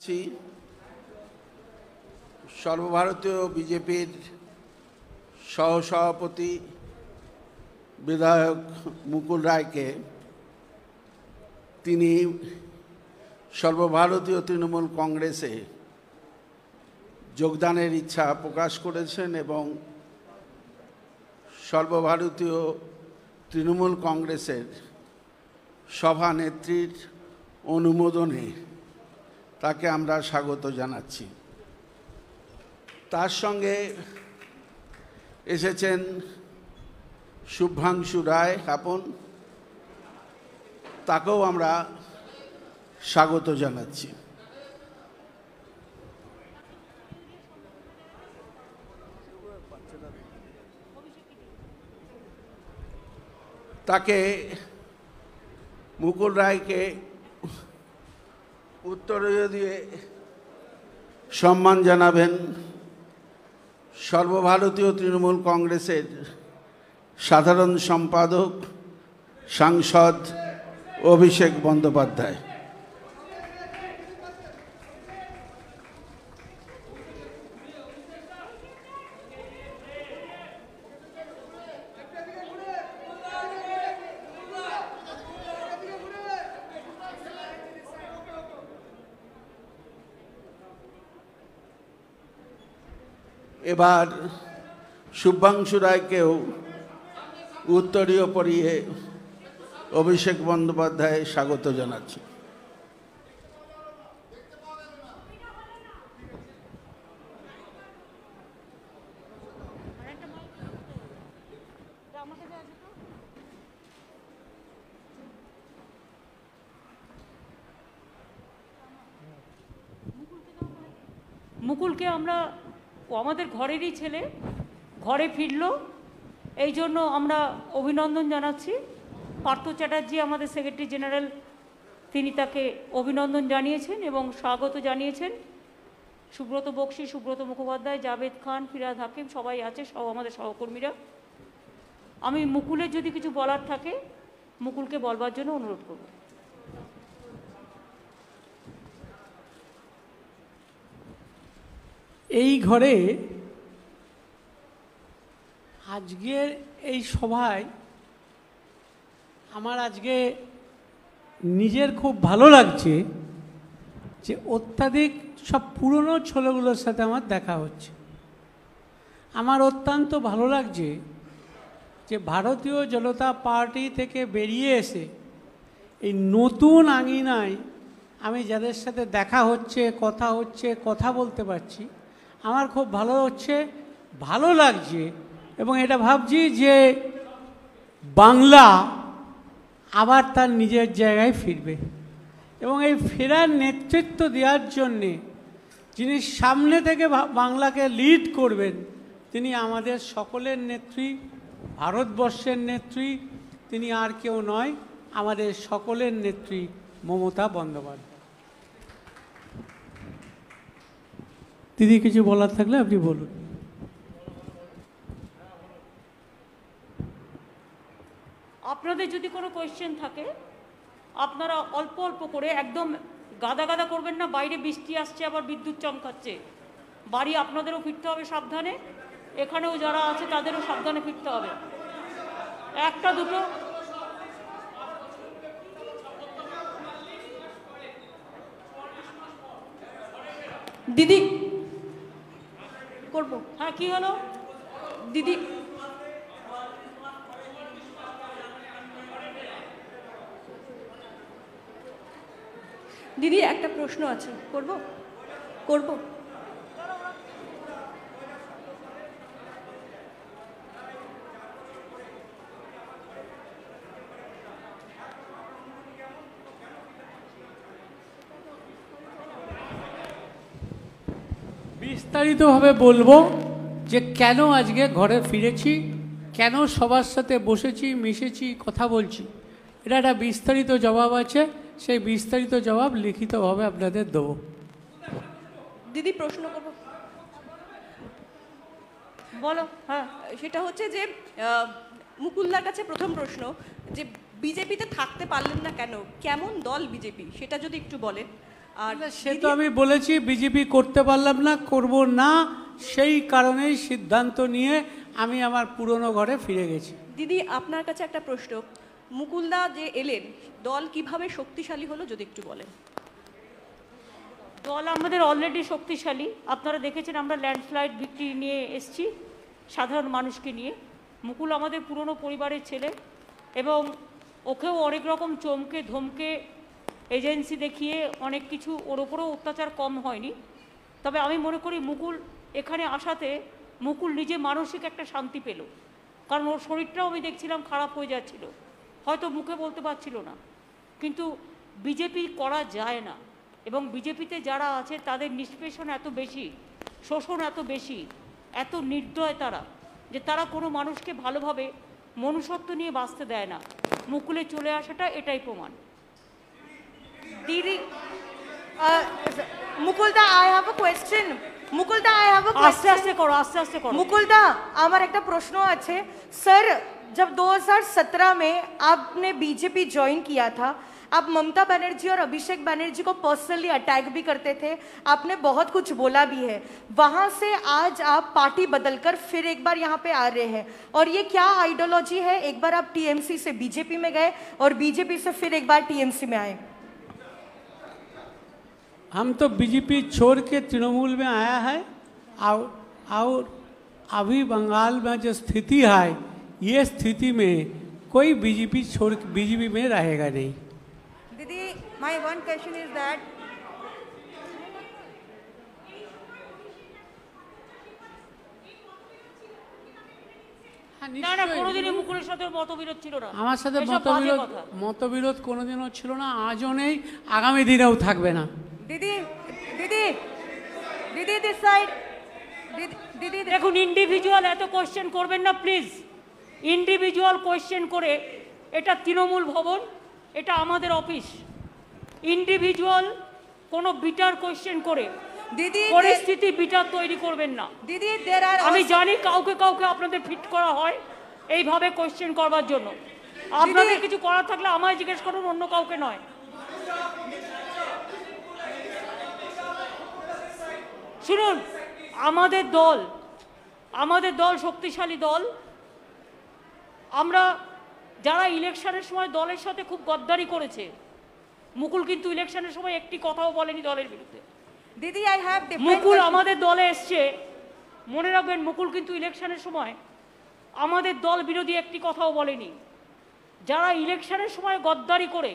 আছি সর্বভারতীয় বিজেপির সহসভাপতি বিধায়ক মুকুল রায়কে তিনি সর্বভারতীয় তৃণমূল কংগ্রেসে যোগদানের ইচ্ছা প্রকাশ করেছেন এবং সর্বভারতীয় তৃণমূল কংগ্রেসের সভানেত্রীর অনুমোদনে তাকে আমরা স্বাগত জানাচ্ছি। তার সঙ্গে এসেছেন শুভ্রাংশু রায় আপন, তাকেও আমরা স্বাগত জানাচ্ছি। তাকে মুকুল রায়কে উত্তরীয় দিয়ে সম্মান জানাবেন সর্বভারতীয় তৃণমূল কংগ্রেসের সাধারণ সম্পাদক সাংসদ অভিষেক বন্দ্যোপাধ্যায়। এবার শুভাংশু রায়কেও উত্তরীয় পরিয়ে অভিষেক বন্দ্যোপাধ্যায় স্বাগত জানাচ্ছি। মুকুলকে আমরা ও আমাদের ঘরেরই ছেলে ঘরে ফিরল। এই জন্য আমরা অভিনন্দন জানাচ্ছি। পার্থ চ্যাটার্জি, আমাদের সেক্রেটারি জেনারেল, তিনি তাকে অভিনন্দন জানিয়েছেন এবং স্বাগত জানিয়েছেন। সুব্রত বক্সি, সুব্রত মুখোপাধ্যায়, জাভেদ খান, ফিরাদ হাকিম, সবাই আছে সব আমাদের সহকর্মীরা। আমি মুকুলের যদি কিছু বলার থাকে, মুকুলকে বলবার জন্য অনুরোধ করব। এই ঘরে আজকের এই সভায় আমার আজকে নিজের খুব ভালো লাগছে যে অত্যাধিক সব পুরনো ছেলেগুলোর সাথে আমার দেখা হচ্ছে। আমার অত্যন্ত ভালো লাগছে যে ভারতীয় জনতা পার্টি থেকে বেরিয়ে এসে এই নতুন আঙিনায় আমি যাদের সাথে দেখা হচ্ছে, কথা হচ্ছে, কথা বলতে পারছি আমার খুব ভালো হচ্ছে, ভালো লাগছে, এবং এটা ভাবছি যে বাংলা আবার তার নিজের জায়গায় ফিরবে। এবং এই ফেরার নেতৃত্ব দেওয়ার জন্যে যিনি সামনে থেকে বাংলাকে লিড করবেন, তিনি আমাদের সকলের নেত্রী, ভারতবর্ষের নেত্রী, তিনি আর কেউ নয়, আমাদের সকলের নেত্রী মমতা বন্দ্যোপাধ্যায়। দিদি কিছু বলার থাকলে আপনি বলুন। আপনাদের যদি কোনো কোয়েশ্চেন থাকে, আপনারা অল্প অল্প করে একদম গাদা গাদা করবেন না, বাইরে বৃষ্টি আসছে, আবার বিদ্যুৎ চমকাচ্ছে। বাড়ি আপনাদেরও ফিরতে হবে সাবধানে, এখানেও যারা আছে তাদেরও সাবধানে ফিরতে হবে। একটা দুটো। দিদি কি হলো? দিদি। দিদি একটা প্রশ্ন আছে। করব? করব? বিস্তারিতভাবে বলব। যে কেন আজকে ঘরে ফিরেছি? কেন সবার সাথে বসেছি মিশেছি কথা বলছি? এটা একটা বিস্তারিত জবাব আছে। সেই বিস্তারিত জবাব লিখিতভাবে আপনাদের দেবো। দিদি প্রশ্ন করব। বলো হ্যাঁ সেটা হচ্ছে যে মুকুলদার কাছে প্রথম প্রশ্ন যে বিজেপিতে থাকতে পারলেন না কেন? কেমন দল বিজেপি? সেটা যদি একটু বলেন। আর সে তো আমি বলেছি বিজেপি করতে পারলাম না করব না। সেই কারণেই সিদ্ধান্ত নিয়ে আমি আমার পুরনো ঘরে ফিরে গেছি। দিদি আপনার কাছে একটা প্রশ্ন। মুকুলদা যে এলেন দল কীভাবে শক্তিশালী হলো যদি একটু বলেন? দল আমাদের অলরেডি শক্তিশালী। আপনারা দেখেছেন আমরা ল্যান্ডস্লাইড ভিক্টরি নিয়ে এসছি সাধারণ মানুষকে নিয়ে। মুকুল আমাদের পুরনো পরিবারের ছেলে এবং ওকেও অনেক রকম চমকে ধমকে এজেন্সি দেখিয়ে অনেক কিছু ওর ওপরেও অত্যাচার কম হয়নি। তবে আমি মনে করি মুকুল এখানে আসাতে মুকুল নিজে মানসিক একটা শান্তি পেল। কারণ ওর শরীরটাও আমি দেখছিলাম খারাপ হয়ে যাচ্ছিল। হয়তো মুখে বলতে পারছিল না। কিন্তু বিজেপি করা যায় না। এবং বিজেপিতে যারা আছে, তাদের নিষ্পেষণ এত বেশি, শোষণ এত বেশি, এত নির্দয় তারা, যে তারা কোনো মানুষকে ভালোভাবে মনুষ্যত্ব নিয়ে বাঁচতে দেয় না। মুকুলে চলে আসাটা এটাই প্রমাণ। দিদি Mukulda I have a question মুকুলদা I have a আস্তে আস্তে করো আস্তে আস্তে করো মুকুলদা আমার একটা প্রশ্ন আছে सर जब 2017 में आपने बीजेपी ज्वाइन किया था आप ममता बनर्जी और अभिषेक बनर्जी को पर्सनली अटैक भी करते थे आपने बहुत कुछ बोला भी है वहां से आज आप पार्टी बदलकर फिर एक बार यहाँ पे आ रहे हैं और ये क्या आइडियोलॉजी है एक बार आप टीएमसी से बीजेपी में गए और बीजेपी से फिर एक बार टीएमसी में आए हम तो बीजेपी छोड़ के तृणमूल में आया है और और अभी बंगाल में जो स्थिति है ये स्थिति में कोई बीजेपी छोड़ बीजेपी में रहेगा नहीं Didi, my one question is that হ্যাঁ, না না নিশ্চয়ই। কোনোদিনই মুকুলের সাথে ওর মতবিরোধ ছিল না আমার সাথে এসব বাজে মতবিরোধ কথা। মতবিরোধ কোনোদিনও ছিল না আজও নেই আগামী দিনেও থাকবে না Didi, Didi this side. Didi, Didi, দেখুন ইন্ডিভিজুয়াল এত কোয়েশ্চেন করবেন না প্লিজ ইন্ডিভিজুয়াল কোয়েশ্চেন করে এটা তৃণমূল ভবন এটা আমাদের অফিস ইন্ডিভিজুয়াল কোনো বিটার কোয়েশ্চেন করে there, পরিস্থিতি বিটার তৈরি করবেন না। are আমি জানি কাউকে কাউকে আপনাদের ফিট করা হয় এইভাবে কোয়েশ্চেন করবার জন্য। আপনাদের কিছু করার থাকলে আমায় জিজ্ঞেস করুন অন্য কাউকে নয়। শুনুন আমাদের দল আমাদের দল শক্তিশালী দল। আমরা যারা ইলেকশনের সময় দলের সাথে খুব গদ্দারি করেছে মুকুল কিন্তু ইলেকশনের সময় একটি কথাও বলেনি দলের বিরুদ্ধে। I have different. মুকুল আমাদের দলে এসছে মনে রাখবেন মুকুল কিন্তু ইলেকশনের সময় আমাদের দল বিরোধী একটি কথাও বলেনি। যারা ইলেকশনের সময় গদ্দারি করে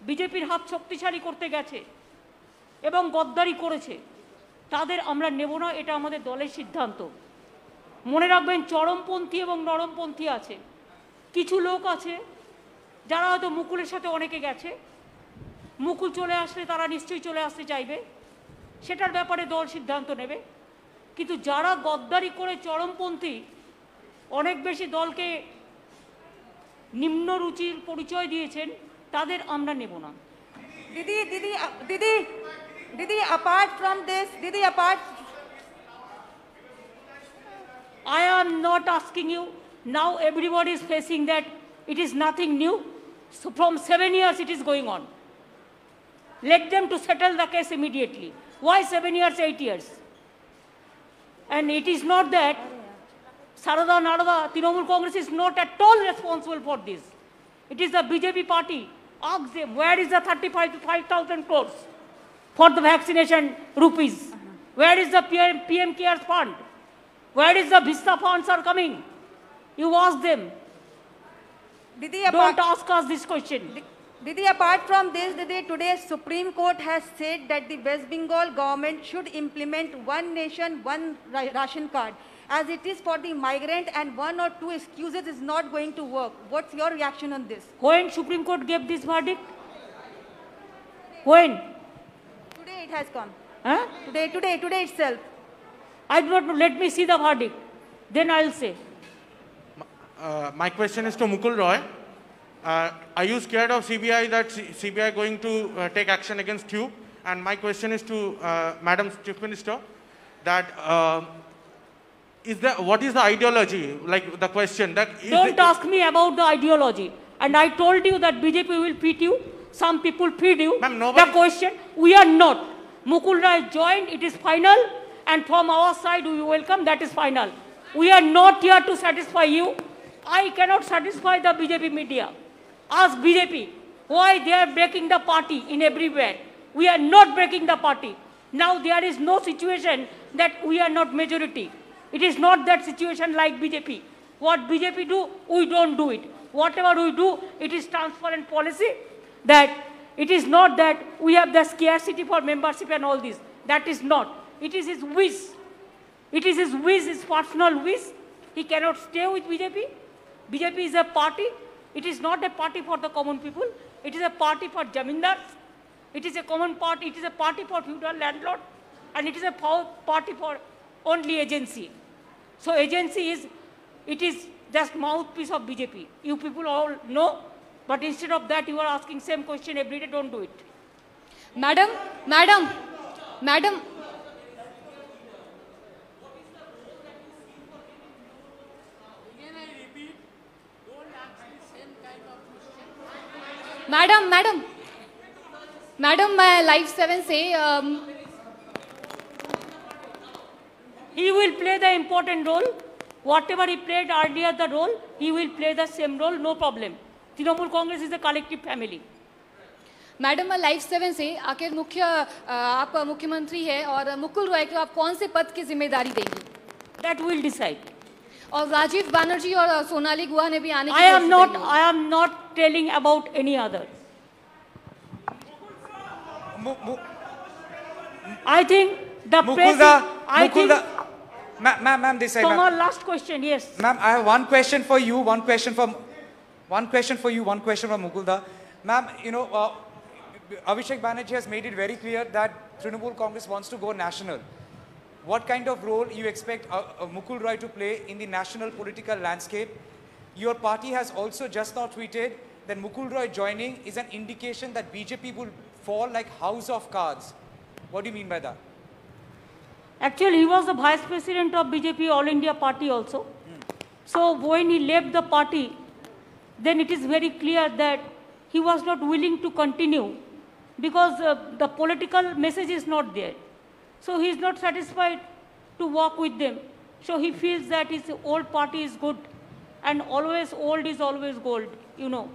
বিজেপির হাত শক্তিশালী করতে গেছে এবং গদ্দারি করেছে তাদের আমরা নেব না এটা আমাদের দলের সিদ্ধান্ত। মনে রাখবেন চরমপন্থী এবং নরমপন্থী আছে। কিছু লোক আছে যারা হয়তো মুকুলের সাথে অনেকে গেছে। মুকুল চলে আসলে তারা নিশ্চয়ই চলে আসতে চাইবে। সেটার ব্যাপারে দল সিদ্ধান্ত নেবে। কিন্তু যারা গদ্দারি করে চরমপন্থী অনেক বেশি দলকে নিম্ন রুচির পরিচয় দিয়েছেন তাদের আমরা নেব না। দিদি দিদি uh, Didi, apart from this, Didi, apart. I am not asking you. Now everybody is facing that it is nothing new. So from seven years it is going on. Let them to settle the case immediately. Why seven years, eight years? And it is not that Sarada Narada, Trinamool Congress is not at all responsible for this. It is the BJP party. Ask them, where is the 35 to 5,000 crores for the vaccination rupees? Where is the PM, PM Cares Fund? Where is the Vista funds are coming? You ask them. Didi, Don't ask us this question. Didi, apart from this, Didi, today Supreme Court has said that the West Bengal government should implement one nation, one ra- ration card. As it is for the migrant and one or two excuses is not going to work. What's your reaction on this? When Supreme Court gave this verdict? When? Today it has come. Huh? Today, today, today itself. I do not know. Let me see the verdict. Then I'll say. Uh, my question is to Mukul Roy. Uh, are you scared of CBI that C- CBI going to uh, take action against you? And my question is to uh, Madam Chief Minister, that uh, is the what is the ideology? Like the question that is Don't it- ask me about the ideology. And I told you that BJP will beat you. Some people feed you. Ma'am, the question, we are not. Mukul Rai joined, it is final. And from our side, we welcome, that is final. We are not here to satisfy you. I cannot satisfy the BJP media. Ask BJP why they are breaking the party in everywhere. We are not breaking the party. Now there is no situation that we are not majority. It is not that situation like BJP. What BJP do, we don't do it. Whatever we do, it is transparent policy that it is not that we have the scarcity for membership and all this. That is not. It is his wish. It is his wish, his personal wish. He cannot stay with BJP. BJP is a party. It is not a party for the common people. It is a party for jamindars. It is a common party. It is a party for feudal landlord. And it is a party for only agency. So agency is, it is just mouthpiece of BJP. You people all know. But instead of that, you are asking same question every day. Don't do it. Madam, madam, madam. Madam, madam. Madam, my life 7 say... Um, he will play the important role. Whatever he played earlier the role, he will play the same role, no problem. Trinamool Congress is a collective family madam life seven से आखिर मुख्य आप मुख्यमंत्री है और मुकुल रॉय को आप कौन से पद की ज़िम्मेदारी देंगी दैट विल डिसाइड और राजीव बनर्जी और सोनाली गुहा ने भी आने I am not I am not telling about any other I think I think ma'am ma'am Mukul think. Da, ma'am, ma'am this side. Come on, last question. Yes. Ma'am, I one question for you, one question from Mukulda. Ma'am, you know, uh, Abhishek Banerjee has made it very clear that Trinamool Congress wants to go national. What kind of role you expect uh, uh, Mukul Roy to play in the national political landscape? Your party has also just now tweeted that Mukul Roy joining is an indication that BJP will fall like house of cards. What do you mean by that? Actually, he was the vice president of BJP All India Party also. So when he left the party, then it is very clear that he was not willing to continue because uh, the political message is not there. So he is not satisfied to work with them. So he feels that his old party is good and always old is always gold, you know.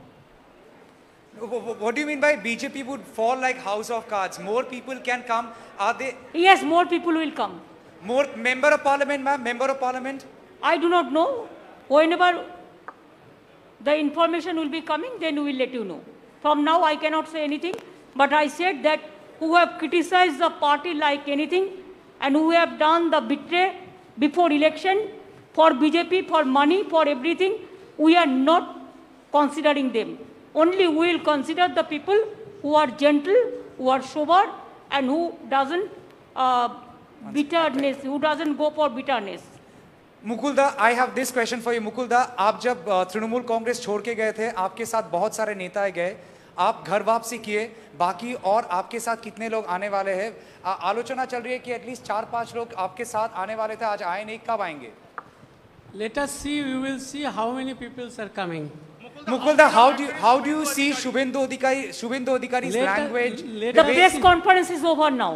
Wh- wh- What do you mean by BJP would fall like house of cards? More people can come. Are they Yes, more people will come. more member of parliament, ma'am? Member of parliament? I do not know. Whenever the information will be coming, then we will let you know. From now, I cannot say anything, but I said that who have criticized the party like anything and who have done the betray before election for BJP, for money, for everything, we are not considering them. Only we will consider the people who are gentle, who are sober, and who doesn't uh, bitterness, who doesn't go for bitterness. Mukulda I have this question for you Mukulda आप जब तृणमूल कांग्रेस छोड़ के गए थे आपके साथ बहुत सारे नेता गए आप घर वापसी किए बाकी और आपके साथ कितने लोग आने वाले हैं आलोचना चल रही है कि एटलीस्ट चार पाँच लोग आपके साथ आने वाले थे आज आए नहीं कब आएँगे Let us see, we will see how many people are coming. Mukulda how do how do you see Suvendu Adhikari Suvendu Adhikari language The press see. conference is over now.